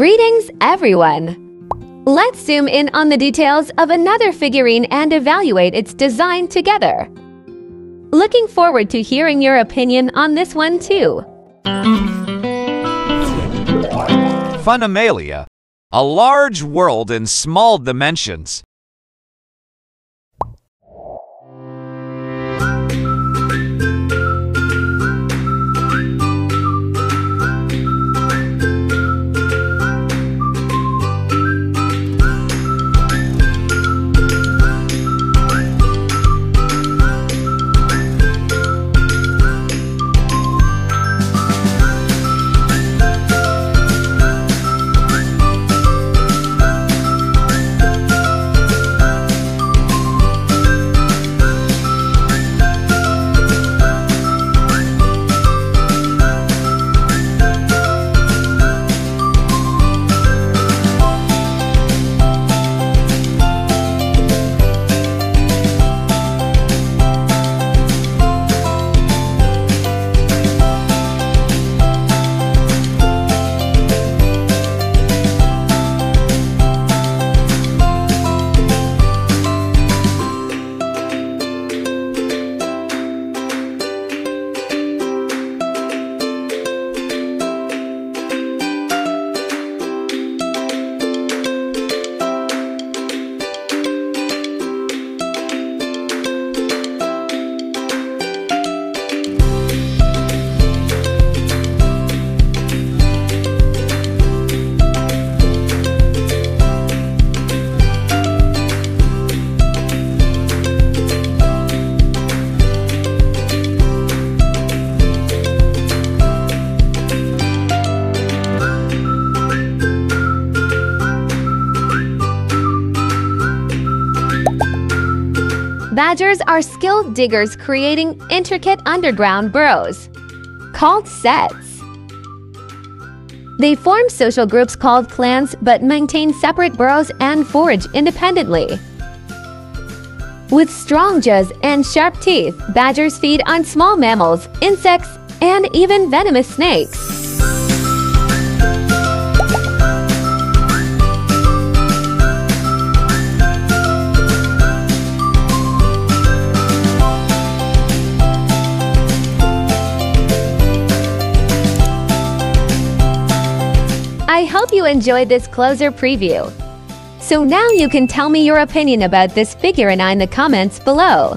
Greetings, everyone! Let's zoom in on the details of another figurine and evaluate its design together. Looking forward to hearing your opinion on this one too. Funimalia, a large world in small dimensions. Badgers are skilled diggers creating intricate underground burrows, called sets. They form social groups called clans but maintain separate burrows and forage independently. With strong jaws and sharp teeth, badgers feed on small mammals, insects, and even venomous snakes. I hope you enjoyed this closer preview. So now you can tell me your opinion about this figurine in the comments below.